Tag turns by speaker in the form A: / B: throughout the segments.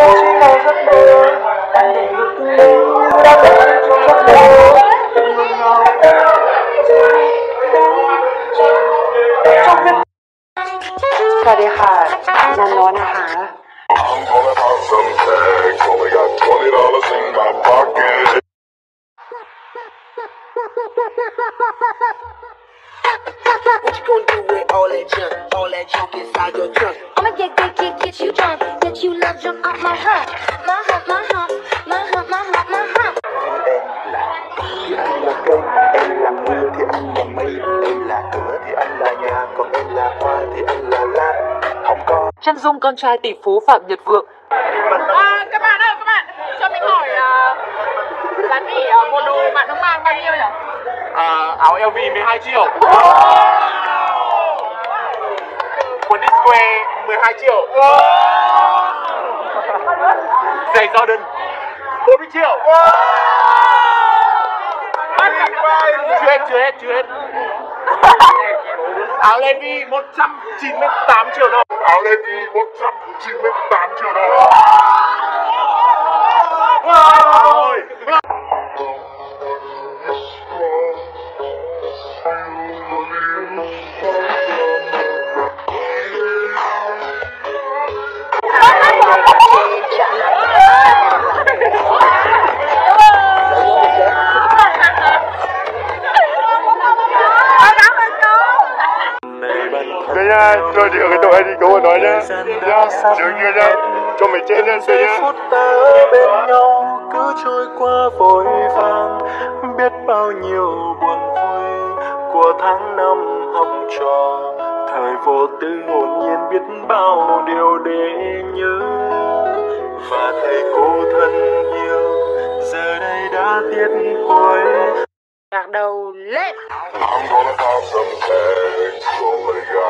A: สวัสดีค่ะนันโนตนะคะ
B: I'm gonna pop some tags. Only got twenty dollars in my pocket.
C: That junk? All that junk inside your trunk?
D: I'ma get, get, get, get you drunk, get you love drunk off my hump, my hump, my hump, my hump, my hump, my hump.
E: thì anh là cây em là mưa thì anh là mây em là cửa thì anh là nhà còn em là hoa thì anh là lan không có
A: chân dung con trai tỷ phú Phạm Nhật Vượng
F: À, các bạn ơi, các bạn cho mình hỏi uh, giá trị uh, bộ đồ bạn đang mang bao nhiêu nhỉ?
G: À, áo LV 12 triệu Disque 12 triệu. Giày Jordan 40 triệu. Chưa hết, chưa hết, chưa hết. Áo Levi 198 triệu đồng.
B: Áo Levi 198 triệu đồng.
G: Ôi.
B: Nha, rồi ở cái đội thì câu nói nhá. Nhá, dường như nhá, cho mày trên lên
E: giây
B: nhá.
E: phút ta bên nhau cứ trôi qua vội vàng biết bao nhiêu buồn vui của tháng năm học trò thời vô tư hồn nhiên biết bao điều để nhớ và thầy cô thân yêu giờ đây đã tiết hối
A: nhạc đầu lên
B: I'm gonna pop some tags. Only got
E: trong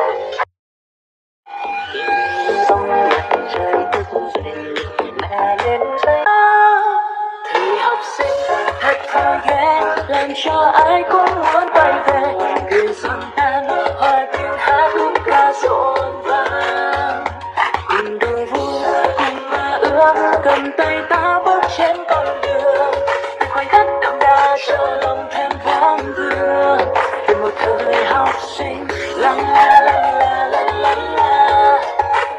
E: cho ai cũng muốn quay về cười xuân tan hoa tiếng hát khúc ca rộn vang cùng đôi vui cùng mơ ước cầm tay ta bước trên con đường khoảnh khắc đậm đà cho lòng thêm vang vương từ một thời học sinh la la la la la la la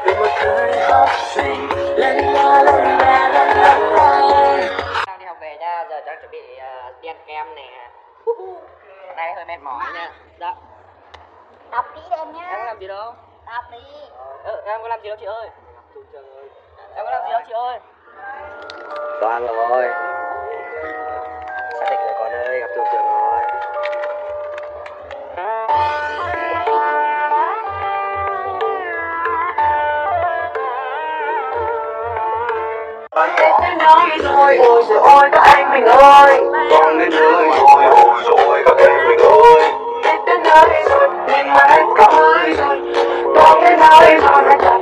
E: từ một thời học sinh la la la la la la la
H: đang đi học về nha giờ đang chuẩn bị uh, đi ăn kem nè đây hơi mệt mỏi nha. Dạ.
D: Tập kỹ em
H: em có
D: nhá,
H: làm gì đâu.
D: Tập đi.
H: ừ, em có làm gì đâu chị ơi. Em có làm gì đâu chị ơi.
C: Toàn rồi.
E: Nói rồi ôi rồi ôi các anh mình ơi
B: con đến nơi rồi, ôi rồi các em mình ơi.
E: đến đến nơi rồi nhưng mà anh có hơi rồi con đến nơi rồi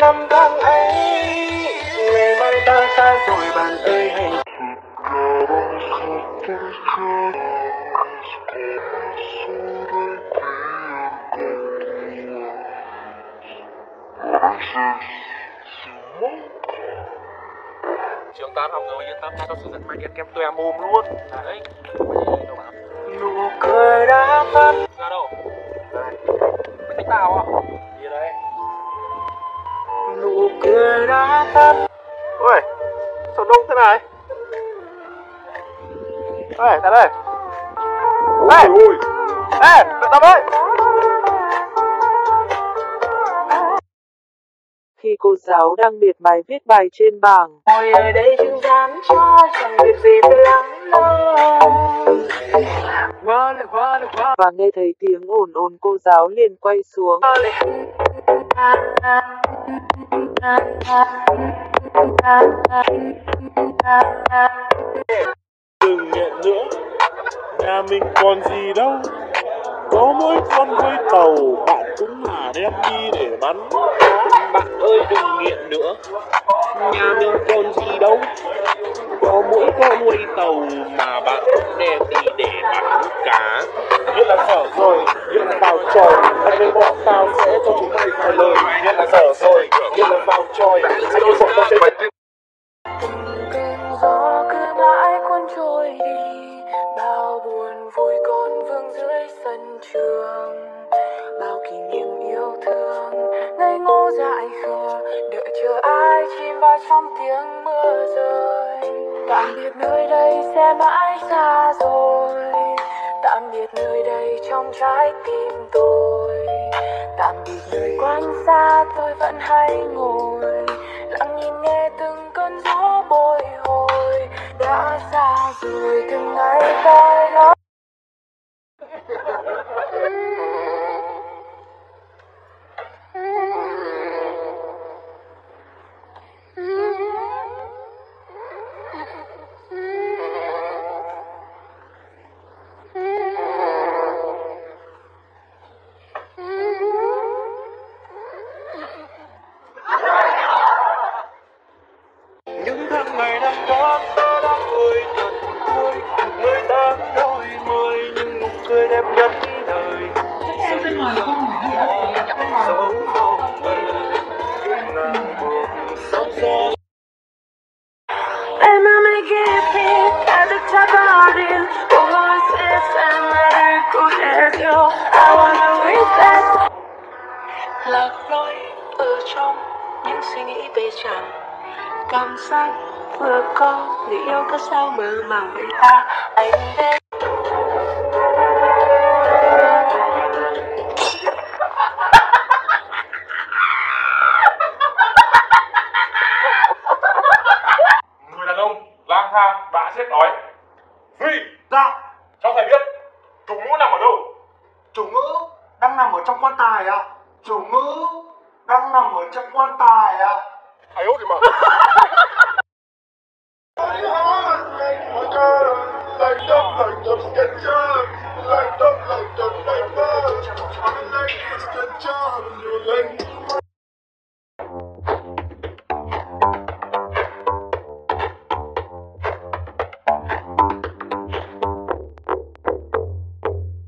E: năm tháng ấy ngày mai ta xa rồi bạn ơi
G: Trường tan học rồi, yên tâm, con sử dụng mai điện kem tòe mồm luôn Đấy
E: nụ cười đã tắt
G: Ra đâu? Mày thích tao à?
E: Cười đã tắt
G: Ôi, sao đông thế này? Ê, ta đây. Ê, ui Ê, đợi tao với
A: khi cô giáo đang miệt bài viết bài trên bảng
E: ngồi ở đây chừng gian cho chẳng việc gì phải lắng
A: và nghe thấy tiếng ồn ồn cô giáo liền quay xuống
E: đừng nhận nữa.
B: Nhà mình còn gì đâu. Có mỗi con với tàu bạn cũng là đem đi để bắn.
E: Bạn ơi đừng nghiện nữa. Nhà mình còn gì đâu. Có mỗi con quay tàu mà bạn cũng đem đi để bắn cá.
B: Nghĩa là sợ rồi, nghĩa là vào tròi Anh với bọn tao sẽ cho chúng mày vài lời. Nghĩa là dở rồi, nghĩa là vào tròi Anh với bọn tao sẽ
I: từng cơn gió cứ mãi cuốn trôi đi bao buồn vui còn vương dưới sân trường bao kỷ niệm yêu thương ngây ngô dại khờ đợi chờ ai chìm vào trong tiếng mưa rơi tạm biệt nơi đây sẽ mãi xa rồi biệt nơi đây trong trái tim tôi. Tạm biệt người quanh xa tôi vẫn hay ngồi, lặng nhìn nghe từng cơn gió bồi hồi. Đã xa rồi từng ngày cay
E: đó
I: Lạc lối ở trong những suy nghĩ về chàng. Cảm giác vừa có người yêu có sao mơ màng với ta Anh đến.
B: Người đàn ông lang thang đã chết đói. Duy Dạ Cho thầy biết Chủ ngữ nằm ở đâu?
J: Chủ ngữ đang nằm ở trong quan tài ạ. Chủ ngữ đang nằm ở trong quan tài ạ.
B: Ai ốt thì mà